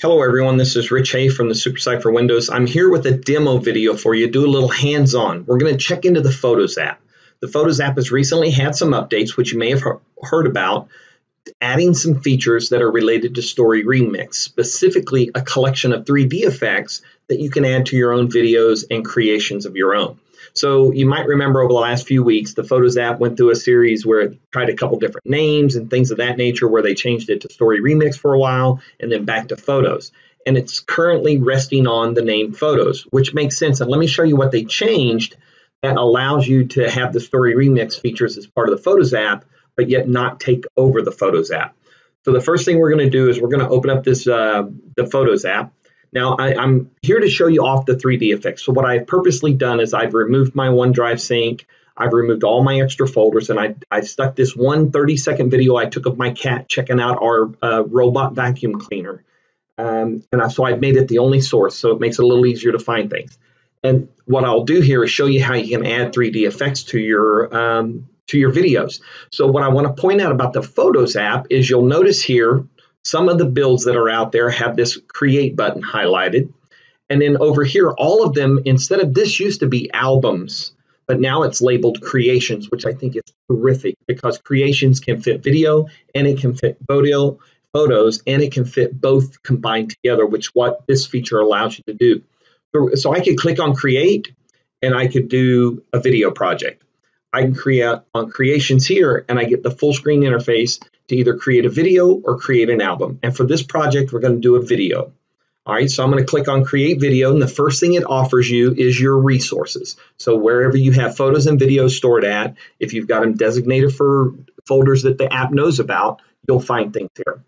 Hello everyone, this is Rich Hay from the SuperSite Windows. I'm here with a demo video for you, do a little hands-on. We're going to check into the Photos app. The Photos app has recently had some updates, which you may have heard about, adding some features that are related to Story Remix, specifically a collection of 3D effects that you can add to your own videos and creations of your own. So you might remember over the last few weeks, the Photos app went through a series where it tried a couple different names and things of that nature, where they changed it to Story Remix for a while and then back to Photos. And it's currently resting on the name Photos, which makes sense. And let me show you what they changed that allows you to have the Story Remix features as part of the Photos app, but yet not take over the Photos app. So the first thing we're going to do is we're going to open up this uh, the Photos app now I, am here to show you off the 3D effects. So what I've purposely done is I've removed my OneDrive sync, I've removed all my extra folders, and I, I stuck this one 30 second video I took of my cat checking out our uh, robot vacuum cleaner. Um, and I, so I've made it the only source, so it makes it a little easier to find things. And what I'll do here is show you how you can add 3D effects to your um, to your videos. So what I want to point out about the Photos app is you'll notice here some of the builds that are out there have this create button highlighted. And then over here, all of them, instead of this used to be albums, but now it's labeled creations, which I think is terrific because creations can fit video and it can fit photo, photos and it can fit both combined together, which what this feature allows you to do. So, so I could click on create and I could do a video project. I can create on creations here and I get the full screen interface to either create a video or create an album. And for this project, we're going to do a video. All right, so I'm going to click on create video and the first thing it offers you is your resources. So wherever you have photos and videos stored at, if you've got them designated for folders that the app knows about, you'll find things here.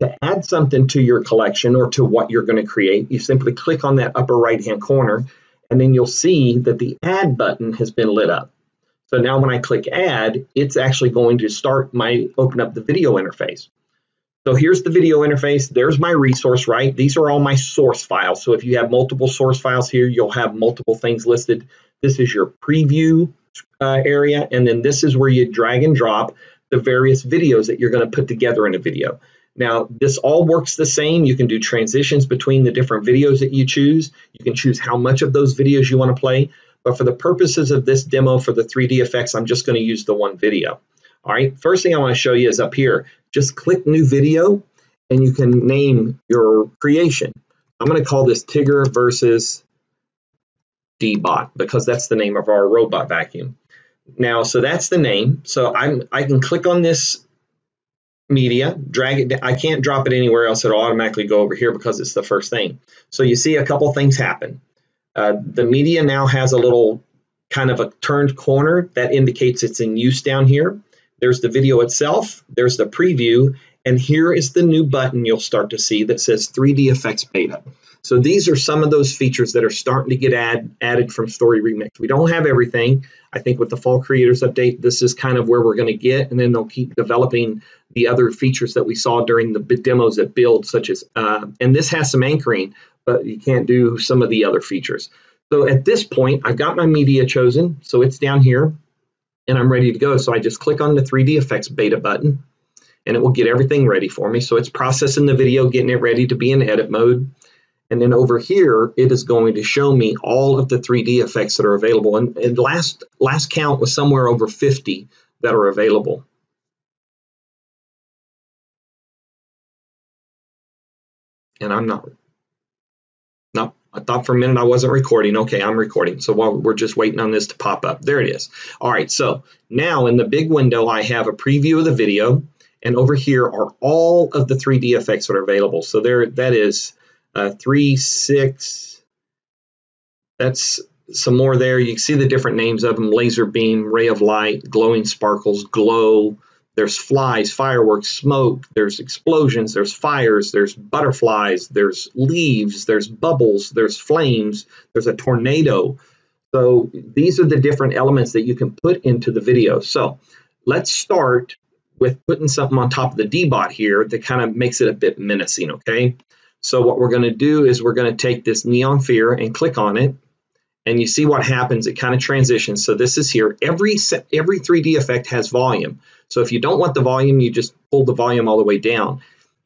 To add something to your collection or to what you're going to create, you simply click on that upper right hand corner and then you'll see that the add button has been lit up. So now when I click add, it's actually going to start my open up the video interface. So here's the video interface. There's my resource, right? These are all my source files. So if you have multiple source files here, you'll have multiple things listed. This is your preview uh, area, and then this is where you drag and drop the various videos that you're going to put together in a video. Now, this all works the same. You can do transitions between the different videos that you choose. You can choose how much of those videos you want to play. But for the purposes of this demo for the 3D effects, I'm just going to use the one video. All right, first thing I want to show you is up here. Just click new video and you can name your creation. I'm going to call this Tigger versus Dbot because that's the name of our robot vacuum. Now, so that's the name. So I'm I can click on this media, drag it. I can't drop it anywhere else. It'll automatically go over here because it's the first thing. So you see a couple things happen. Uh, the media now has a little kind of a turned corner that indicates it's in use down here. There's the video itself, there's the preview, and here is the new button you'll start to see that says 3D Effects Beta. So these are some of those features that are starting to get add, added from Story Remix. We don't have everything. I think with the Fall Creators Update, this is kind of where we're going to get, and then they'll keep developing the other features that we saw during the demos at Build, such as, uh, and this has some anchoring, but you can't do some of the other features. So at this point, I've got my media chosen, so it's down here, and I'm ready to go. So I just click on the 3D Effects Beta button, and it will get everything ready for me. So it's processing the video, getting it ready to be in edit mode. And then over here, it is going to show me all of the 3D effects that are available. And, and last, last count was somewhere over 50 that are available. And I'm not no, I thought for a minute I wasn't recording. Okay, I'm recording. So while we're just waiting on this to pop up. There it is. All right, so now in the big window, I have a preview of the video. And over here are all of the 3D effects that are available. So there, that is uh, 3, 6, that's some more there. You can see the different names of them, laser beam, ray of light, glowing sparkles, glow, there's flies, fireworks, smoke, there's explosions, there's fires, there's butterflies, there's leaves, there's bubbles, there's flames, there's a tornado. So these are the different elements that you can put into the video. So let's start with putting something on top of the Dbot here that kind of makes it a bit menacing, okay? So what we're going to do is we're going to take this Neon Sphere and click on it and you see what happens. It kind of transitions. So this is here. Every every 3D effect has volume. So if you don't want the volume, you just pull the volume all the way down.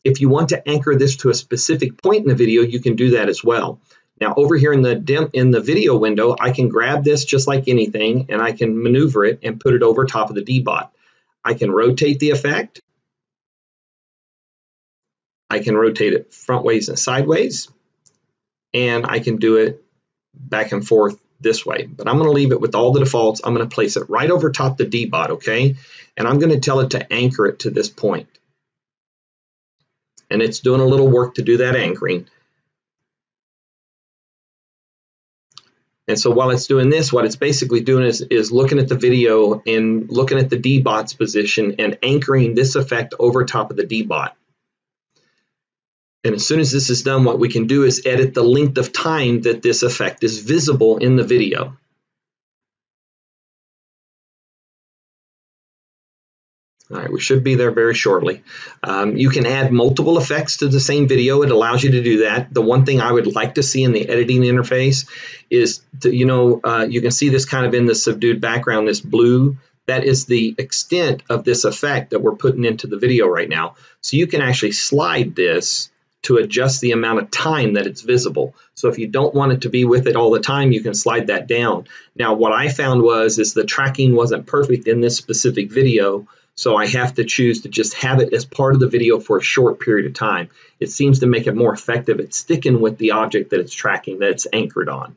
If you want to anchor this to a specific point in the video, you can do that as well. Now over here in the dim, in the video window, I can grab this just like anything and I can maneuver it and put it over top of the D-bot. I can rotate the effect. I can rotate it front ways and sideways. And I can do it back and forth this way. But I'm going to leave it with all the defaults. I'm going to place it right over top the D-bot, okay? And I'm going to tell it to anchor it to this point. And it's doing a little work to do that anchoring. And so while it's doing this, what it's basically doing is, is looking at the video and looking at the D-bot's position and anchoring this effect over top of the D-bot. And as soon as this is done, what we can do is edit the length of time that this effect is visible in the video. All right, we should be there very shortly. Um, you can add multiple effects to the same video. It allows you to do that. The one thing I would like to see in the editing interface is, to, you know, uh, you can see this kind of in the subdued background, this blue. That is the extent of this effect that we're putting into the video right now. So you can actually slide this to adjust the amount of time that it's visible. So if you don't want it to be with it all the time, you can slide that down. Now, what I found was is the tracking wasn't perfect in this specific video, so I have to choose to just have it as part of the video for a short period of time. It seems to make it more effective at sticking with the object that it's tracking, that it's anchored on.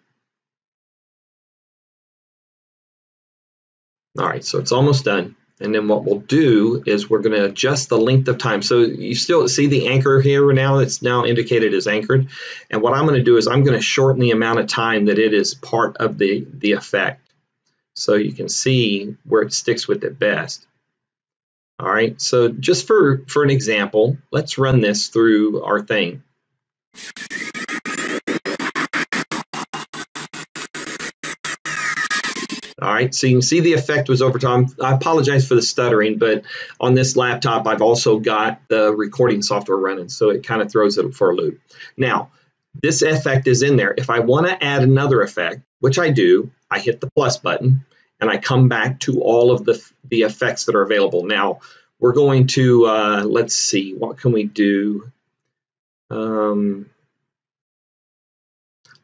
All right, so it's almost done. And then what we'll do is we're going to adjust the length of time. So you still see the anchor here now, it's now indicated as anchored. And what I'm going to do is I'm going to shorten the amount of time that it is part of the, the effect. So you can see where it sticks with it best. All right, so just for, for an example, let's run this through our thing. All right, so you can see the effect was over time. I apologize for the stuttering, but on this laptop, I've also got the recording software running, so it kind of throws it for a loop. Now, this effect is in there. If I want to add another effect, which I do, I hit the plus button and I come back to all of the, the effects that are available. Now, we're going to, uh, let's see, what can we do? Um,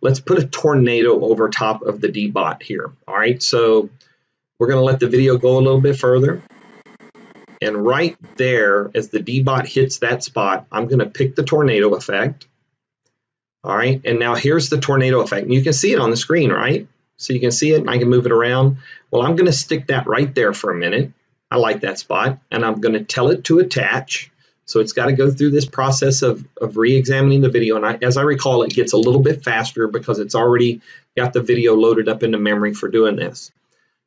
let's put a tornado over top of the D-bot here. All right, so we're going to let the video go a little bit further. And right there, as the D-bot hits that spot, I'm going to pick the tornado effect. All right, and now here's the tornado effect. And you can see it on the screen, right? So you can see it, and I can move it around. Well, I'm going to stick that right there for a minute. I like that spot, and I'm going to tell it to attach. So it's got to go through this process of, of re-examining the video. And I, as I recall, it gets a little bit faster because it's already got the video loaded up into memory for doing this.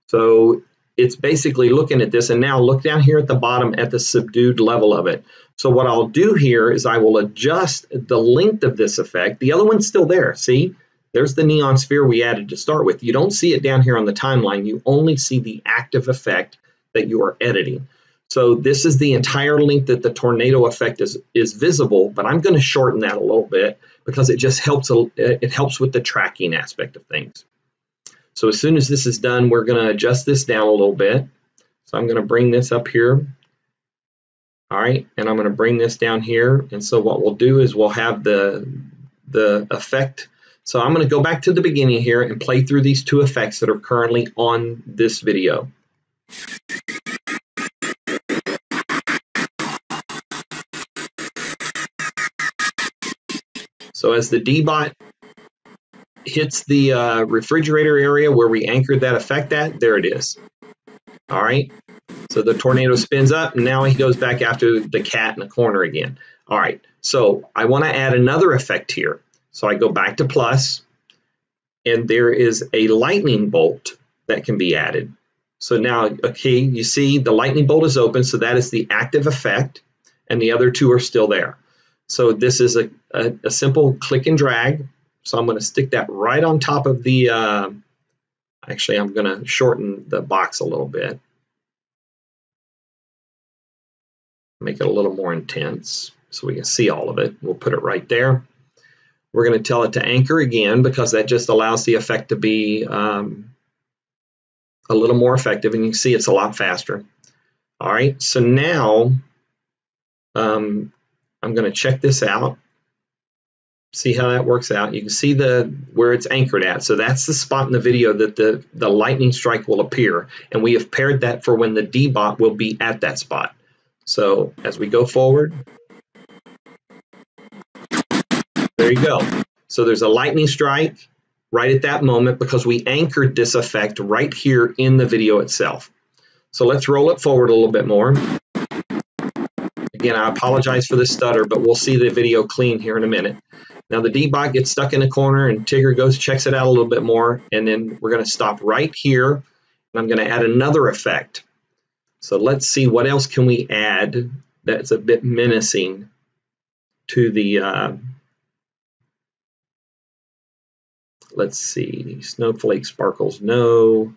So it's basically looking at this. And now look down here at the bottom at the subdued level of it. So what I'll do here is I will adjust the length of this effect. The other one's still there. See, there's the neon sphere we added to start with. You don't see it down here on the timeline. You only see the active effect that you are editing. So this is the entire length that the tornado effect is, is visible, but I'm going to shorten that a little bit because it just helps, it helps with the tracking aspect of things. So as soon as this is done, we're going to adjust this down a little bit. So I'm going to bring this up here. All right, and I'm going to bring this down here. And so what we'll do is we'll have the, the effect. So I'm going to go back to the beginning here and play through these two effects that are currently on this video. So as the D-bot hits the uh, refrigerator area where we anchored that effect at, there it is. All right. So the tornado spins up and now he goes back after the cat in the corner again. All right. So I want to add another effect here. So I go back to plus and there is a lightning bolt that can be added. So now, okay, you see the lightning bolt is open. So that is the active effect and the other two are still there. So this is a, a, a simple click and drag. So I'm going to stick that right on top of the, uh, actually I'm going to shorten the box a little bit. Make it a little more intense so we can see all of it. We'll put it right there. We're going to tell it to anchor again because that just allows the effect to be um, a little more effective and you can see it's a lot faster. All right, so now um, I'm going to check this out. See how that works out. You can see the where it's anchored at. So that's the spot in the video that the, the lightning strike will appear. And we have paired that for when the D-bot will be at that spot. So as we go forward, there you go. So there's a lightning strike right at that moment because we anchored this effect right here in the video itself. So let's roll it forward a little bit more. Again, I apologize for the stutter, but we'll see the video clean here in a minute. Now the D-bot gets stuck in the corner and Tigger goes, checks it out a little bit more, and then we're gonna stop right here, and I'm gonna add another effect. So let's see what else can we add that's a bit menacing to the, uh, let's see, snowflake sparkles, no.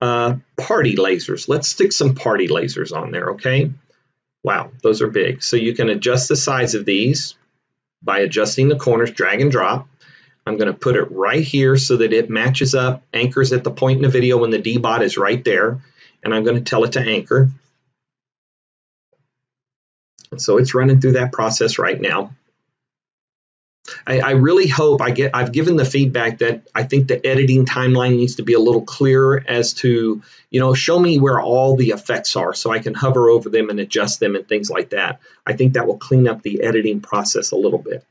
Uh, party lasers, let's stick some party lasers on there, okay? Wow, those are big. So you can adjust the size of these by adjusting the corners, drag and drop. I'm going to put it right here so that it matches up, anchors at the point in the video when the D-bot is right there, and I'm going to tell it to anchor. So it's running through that process right now. I, I, really hope I get I've given the feedback that I think the editing timeline needs to be a little clearer as to you know show me where all the effects are so I can hover over them and adjust them and things like that. I think that will clean up the editing process a little bit.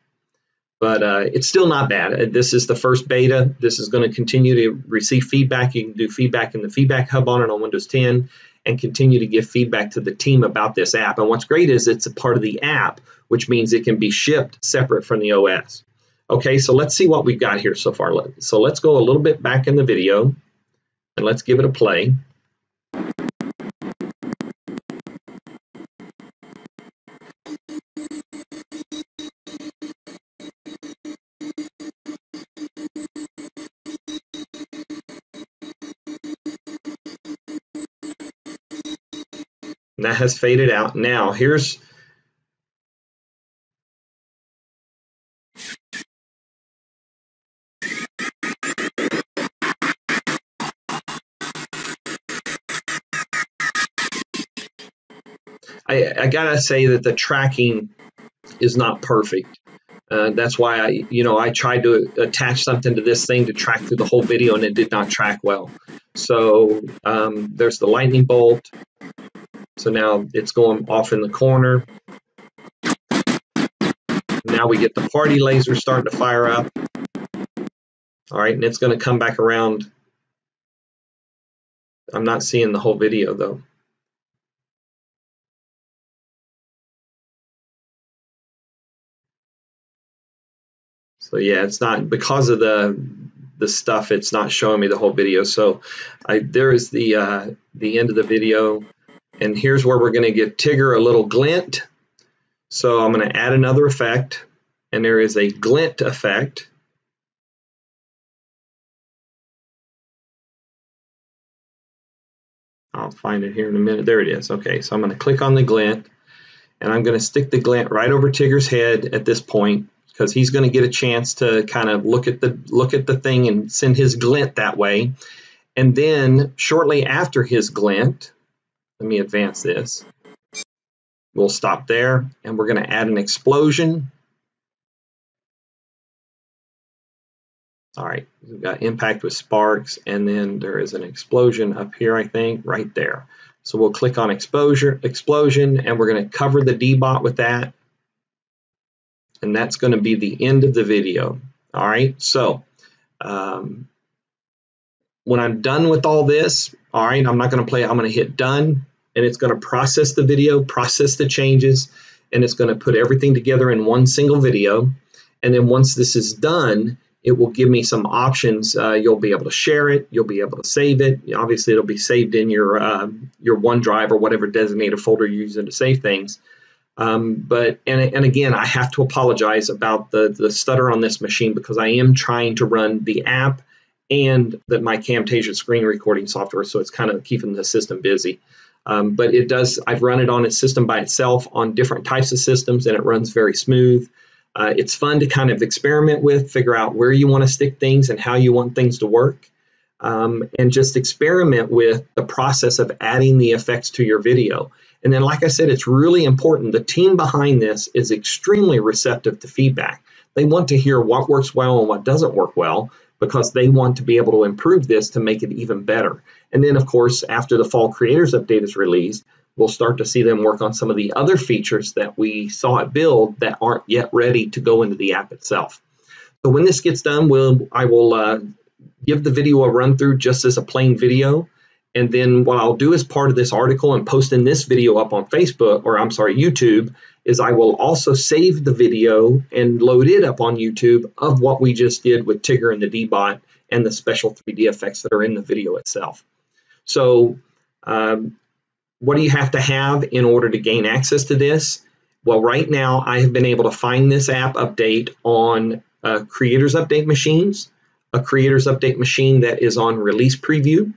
But uh, it's still not bad. Uh, this is the first beta. This is going to continue to receive feedback. You can do feedback in the feedback hub on it on Windows 10 and continue to give feedback to the team about this app. And what's great is it's a part of the app, which means it can be shipped separate from the OS. Okay, so let's see what we've got here so far. So let's go a little bit back in the video and let's give it a play. And that has faded out. Now, here's I, I gotta say that the tracking is not perfect. Uh, that's why I, you know, I tried to attach something to this thing to track through the whole video and it did not track well. So um, there's the lightning bolt. So now it's going off in the corner. Now we get the party laser starting to fire up. All right, and it's going to come back around. I'm not seeing the whole video though. So yeah, it's not because of the the stuff. It's not showing me the whole video. So I, there is the uh, the end of the video, and here's where we're going to give Tigger a little glint. So I'm going to add another effect, and there is a glint effect. I'll find it here in a minute. There it is. Okay, so I'm going to click on the glint, and I'm going to stick the glint right over Tigger's head at this point because he's going to get a chance to kind of look at the look at the thing and send his glint that way. And then shortly after his glint, let me advance this. We'll stop there and we're going to add an explosion. All right, we've got impact with sparks and then there is an explosion up here, I think, right there. So we'll click on exposure, explosion, and we're going to cover the D-bot with that and that's going to be the end of the video. All right, so um, when I'm done with all this, all right, I'm not going to play, I'm going to hit done, and it's going to process the video, process the changes, and it's going to put everything together in one single video. And then once this is done, it will give me some options. Uh, you'll be able to share it. You'll be able to save it. Obviously, it'll be saved in your uh, your OneDrive or whatever designated folder you're using to save things. Um, but and, and again, I have to apologize about the the stutter on this machine because I am trying to run the app and that my Camtasia screen recording software, so it's kind of keeping the system busy. Um, but it does. I've run it on its system by itself on different types of systems, and it runs very smooth. Uh, it's fun to kind of experiment with, figure out where you want to stick things and how you want things to work, um, and just experiment with the process of adding the effects to your video. And then, like I said, it's really important. The team behind this is extremely receptive to feedback. They want to hear what works well and what doesn't work well because they want to be able to improve this to make it even better. And then, of course, after the Fall Creators Update is released, we'll start to see them work on some of the other features that we saw it build that aren't yet ready to go into the app itself. So when this gets done, we'll, I will uh, give the video a run through just as a plain video. And then what I'll do as part of this article and posting this video up on Facebook, or I'm sorry, YouTube, is I will also save the video and load it up on YouTube of what we just did with Tigger and the D-Bot and the special 3D effects that are in the video itself. So um, what do you have to have in order to gain access to this? Well, right now I have been able to find this app update on uh, Creators Update machines, a Creators Update machine that is on release preview.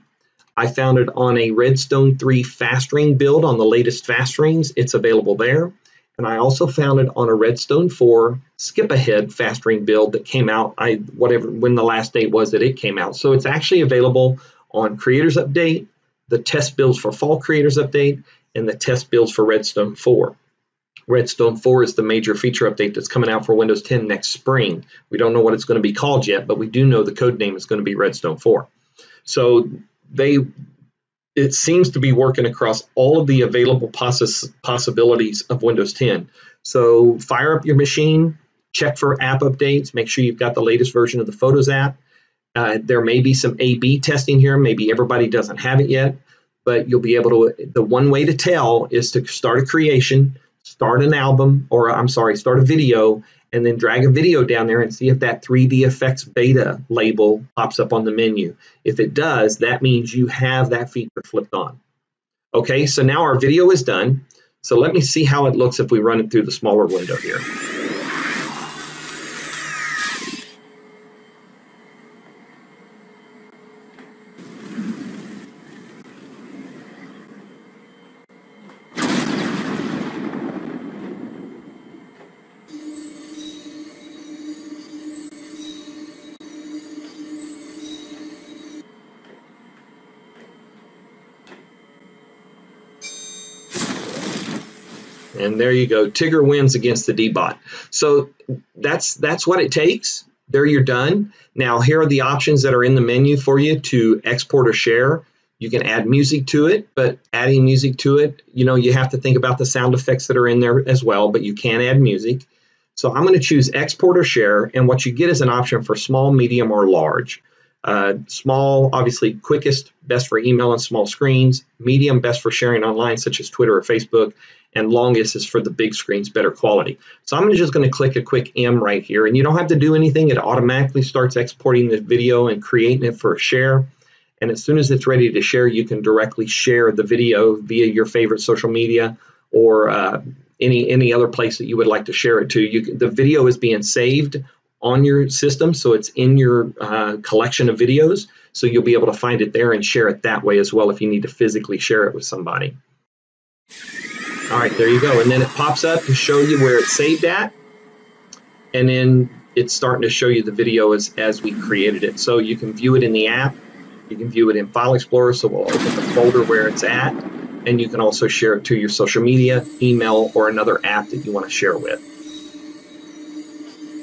I found it on a Redstone 3 fast ring build on the latest fast rings. It's available there. And I also found it on a Redstone 4 skip ahead fast ring build that came out I whatever when the last date was that it came out. So it's actually available on Creators Update, the test builds for Fall Creators Update, and the test builds for Redstone 4. Redstone 4 is the major feature update that's coming out for Windows 10 next spring. We don't know what it's going to be called yet, but we do know the code name is going to be Redstone 4. So they it seems to be working across all of the available poss possibilities of Windows 10. So fire up your machine, check for app updates, make sure you've got the latest version of the Photos app. Uh, there may be some A-B testing here. Maybe everybody doesn't have it yet, but you'll be able to. The one way to tell is to start a creation, start an album, or I'm sorry, start a video, and then drag a video down there and see if that 3D Effects beta label pops up on the menu. If it does, that means you have that feature flipped on. Okay, so now our video is done. So let me see how it looks if we run it through the smaller window here. And there you go. Tigger wins against the D-bot. So that's that's what it takes. There you're done. Now here are the options that are in the menu for you to export or share. You can add music to it, but adding music to it, you know, you have to think about the sound effects that are in there as well, but you can add music. So I'm going to choose export or share, and what you get is an option for small, medium, or large. Uh, small, obviously quickest, best for email and small screens. Medium, best for sharing online, such as Twitter or Facebook. And longest is for the big screens, better quality. So I'm just going to click a quick M right here, and you don't have to do anything. It automatically starts exporting the video and creating it for a share. And as soon as it's ready to share, you can directly share the video via your favorite social media or uh, any any other place that you would like to share it to. You, the video is being saved on your system, so it's in your uh, collection of videos. So you'll be able to find it there and share it that way as well if you need to physically share it with somebody. All right, there you go. And then it pops up to show you where it's saved at. And then it's starting to show you the video as, as we created it. So you can view it in the app. You can view it in File Explorer, so we'll open the folder where it's at. And you can also share it to your social media, email, or another app that you want to share with.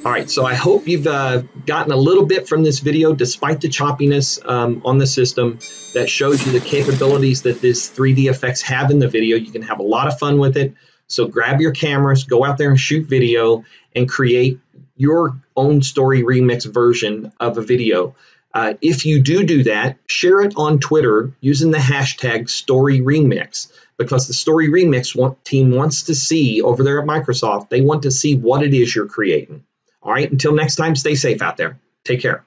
All right, so I hope you've uh, gotten a little bit from this video, despite the choppiness um, on the system, that shows you the capabilities that this 3D effects have in the video. You can have a lot of fun with it. So grab your cameras, go out there and shoot video, and create your own story remix version of a video. Uh, if you do do that, share it on Twitter using the hashtag Story Remix because the Story Remix team wants to see over there at Microsoft, they want to see what it is you're creating. All right, until next time, stay safe out there. Take care.